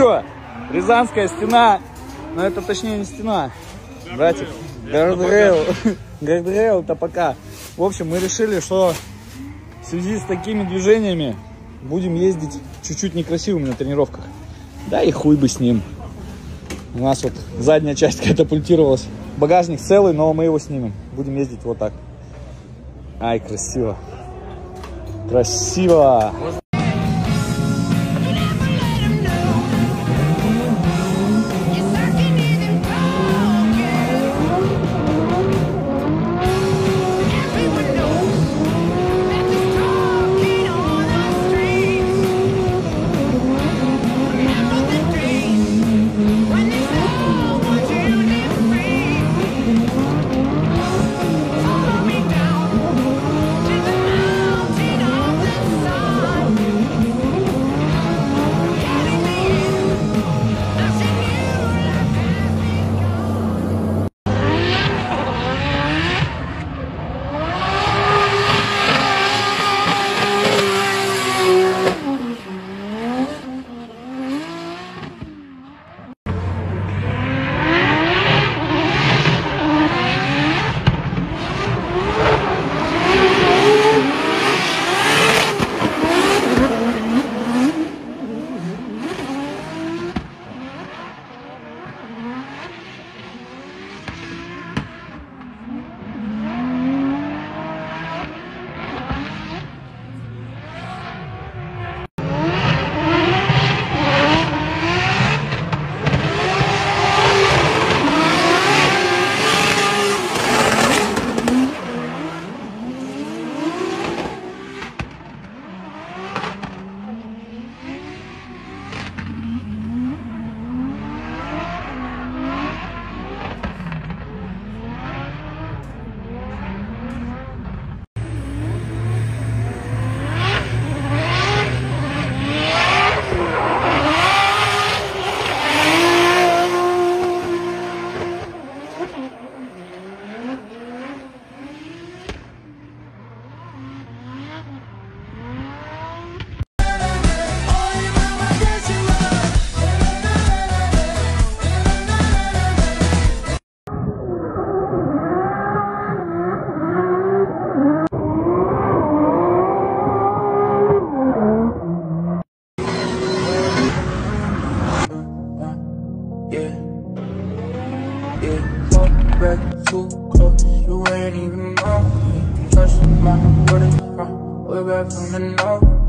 Что? Рязанская стена. Но это точнее не стена. Братик. Гардрейл. Гардрейл это пока. В общем, мы решили, что в связи с такими движениями будем ездить чуть-чуть некрасивыми на тренировках. Да и хуй бы с ним. У нас вот задняя часть катапультировалась. Багажник целый, но мы его снимем. Будем ездить вот так. Ай, красиво. Красиво. Too close, you ain't even know. Touch my, where it's from, way back from the north.